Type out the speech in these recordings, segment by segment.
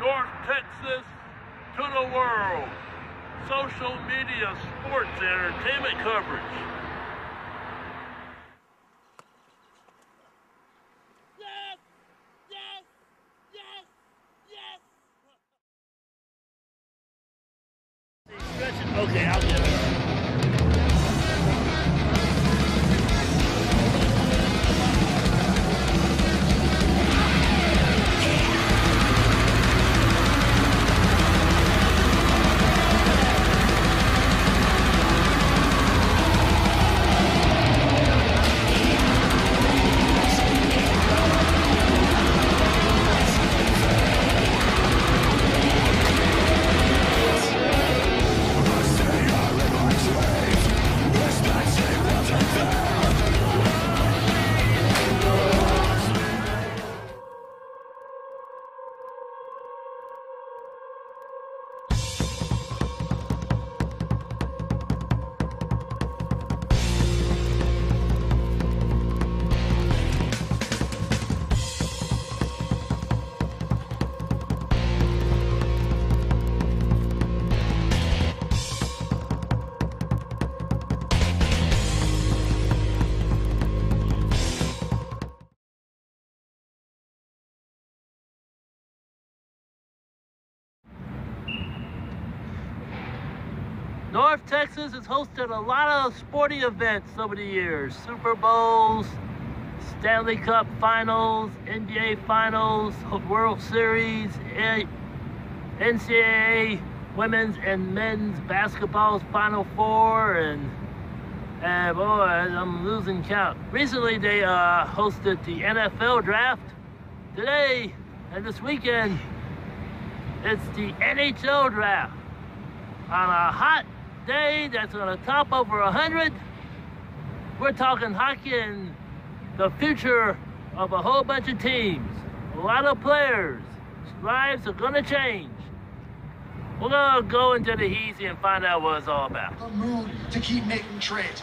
North Texas to the world. Social media, sports, entertainment coverage. North Texas has hosted a lot of sporting events over the years Super Bowls, Stanley Cup finals, NBA finals, World Series, NCAA women's and men's basketball's Final Four, and, and boy, I'm losing count. Recently, they uh, hosted the NFL draft. Today and this weekend, it's the NHL draft on a hot day that's going to top over 100. We're talking hockey and the future of a whole bunch of teams. A lot of players. Lives are going to change. We're going to go into the easy and find out what it's all about. the mood to keep making trades.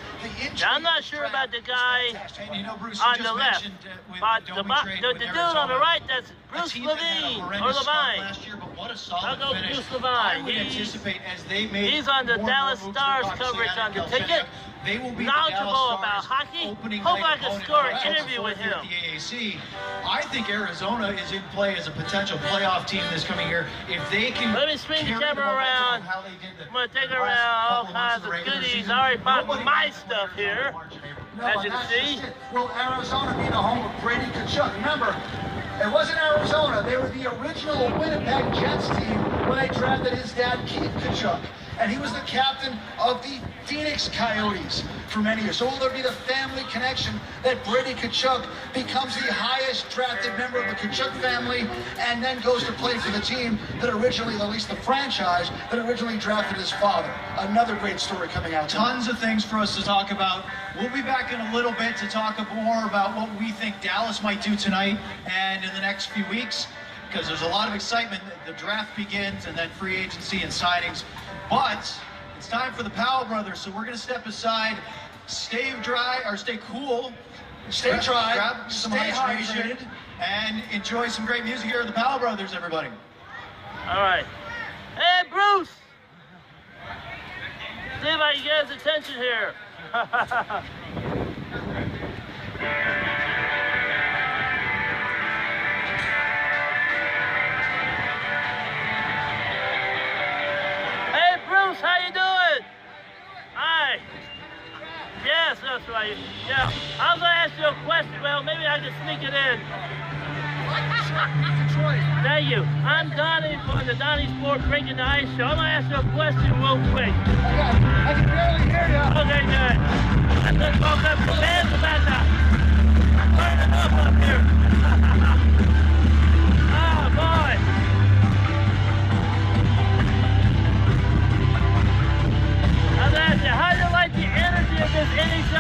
Now, I'm not sure about the guy you know, Bruce, on the left. But the the, Domi bo- trade the, dude on the right, that's Bruce team that had a Levine or Levine. last year, but what a solid I'll go finish. Bruce Levine. He's- anticipate as they make he's on the more and more Dallas Stars coverage on the ticket. They will be Knowledgeable about hockey. Hope I can score an interview with him. the AAC. I think Arizona is in play as a potential playoff team this coming year. If they can Let me swing the camera around. of how they did the I'm gonna take around all kinds of goodies. already bought my can stuff here. March and April. No, As you can see. Will Arizona be the home of Brady Tkachuk? Remember, it wasn't Arizona. They were the original Winnipeg Jets team when they drafted his dad, Keith Tkachuk. And he was the captain of the Phoenix Coyotes for many years. So will there be the family connection that Brady Tkachuk becomes the highest drafted member of the Tkachuk family and then goes to play for the team that originally, at least the franchise, that originally drafted his father? Another great story coming out tonight. Tons of things for us to talk about. We'll be back in a little bit to talk more about what we think Dallas might do tonight and in the next few weeks because there's a lot of excitement. The draft begins and then free agency and signings. But it's time for the Powell brothers, so we're going to step aside, stay dry or stay cool, Stay grab- dry, grab some stay hydration, hydrated. and enjoy some great music here at the Powell brothers, everybody. All right. Hey, Bruce! See if I can get his attention here. that's right. Yeah, I was gonna ask you a question. Well, maybe I can sneak it in. Thank you. I'm Donnie from the Donnie Sport Breaking the Ice Show. I'm gonna ask you a question real quick. I can barely hear you. Okay, good. I'm gonna talk up the fans about that. Turn it up up here.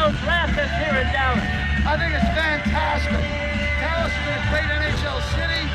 NHL draft here in Dallas? I think it's fantastic. Dallas is a great NHL city,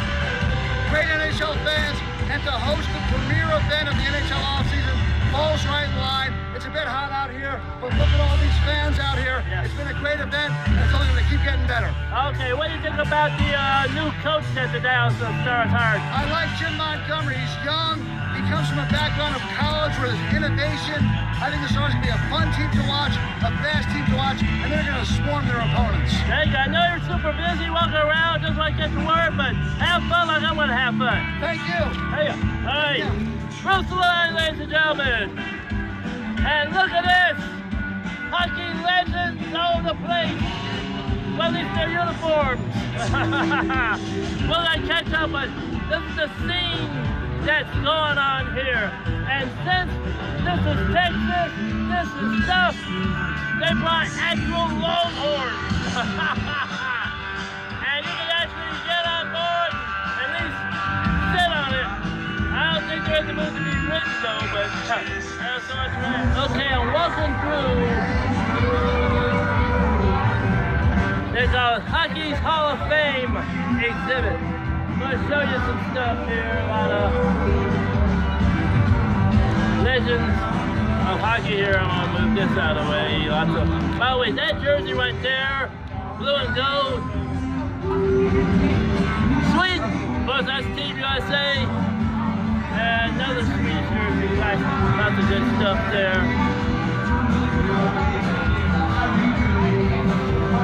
great NHL fans, and to host the premier event of the NHL offseason Ball's right in line. It's a bit hot out here, but look at all these fans out here. Yeah. It's been a great event, and it's only going to keep getting better. Okay, what do you think about the uh, new coach that the Dallas Stars hired? I like Jim Montgomery. He's young. He comes from a background of college where there's innovation. I think the Stars going to be a fun team to watch, a fast team to watch, and they're going to swarm their opponents. Hey, I know you're super busy walking around just like get to work, but have fun like I want to have fun. Thank you. Hey, hey, Yeah. Bruce Line, ladies and gentlemen. And look at this. Hockey legends over the place. Well, at least their uniforms. well, I catch up, but this is the scene that's going on here. And since this is Texas, this is stuff, they brought actual longhorns. to. Okay, I'm walking through. There's a Hockey's Hall of Fame exhibit. I'm gonna show you some stuff here, a lot of legends of hockey here. I'm gonna move this out of the way. Lots of. By the way, that jersey right there, blue and gold. Sweden, of that's Team USA. And another Swedish jersey, lots, of good stuff there.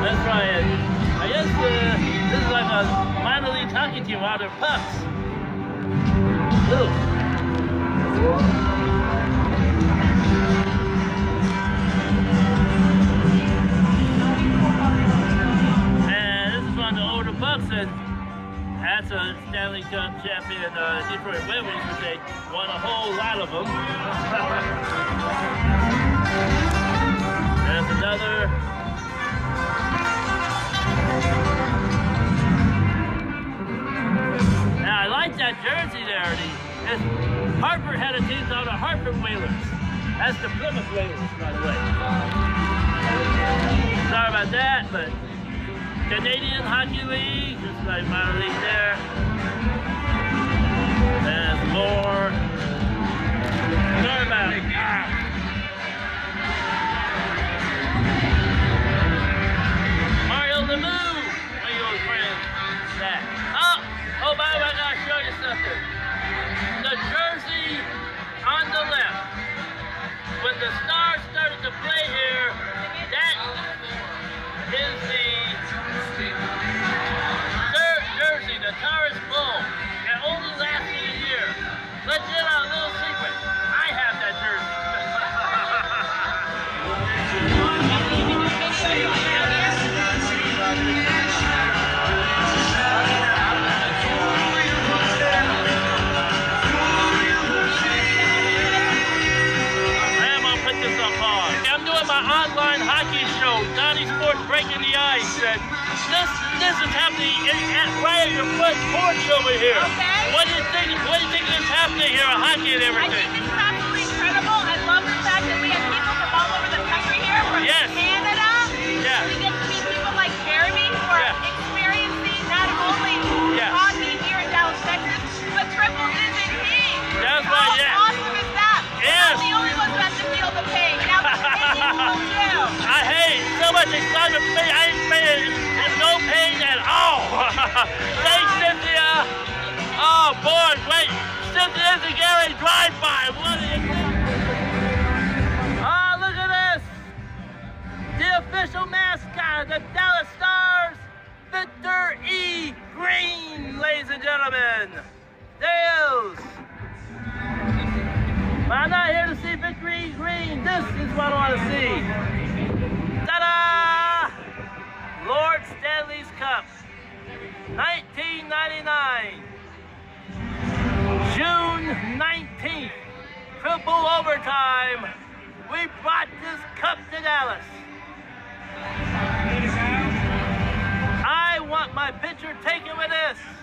That's right. I guess uh, this is like a minor league hockey team out of pucks. Ooh. That's a Stanley Cup champion, uh, Detroit Red Wings, which they won a whole lot of them. There's another. Now, I like that jersey there. The, Hartford had a team called the Hartford Whalers. That's the Plymouth Whalers, by the way. Sorry about that, but Canadian Hockey League, just like minor league there. There's more. Sorry about it. Ah. A little secret. I have that jersey. I'm this up hard. I'm doing my online hockey show, Donnie Sports Breaking the Ice, and this this is happening at, right at your front porch over here. Okay. What do you think? What do you think is happening here at hockey and everything? I think is absolutely incredible. I love the fact that we have people from all over the country here, from Yes. Canada. Yeah. We get to meet people like Jeremy who are Yeah. experiencing not only Yeah. hockey here in Dallas, Texas, but triple digit heat. That's How right, yeah. awesome is that? We're Yes. not the only ones who have to feel the pain. Now the will too. I hate so much excitement for me. I Thanks, Cynthia. Oh boy, wait. Cynthia and Gary drive by. What are you? Oh, look at this. The official mascot of the Dallas Stars, Victor E. Green, ladies and gentlemen. Dales. But I'm not here to see Victor E. Green. This is what I want to see. Ta-da! Lord Stanley's Cup, 1999, June 19th, triple overtime, we brought this cup to Dallas. I want my picture taken with this.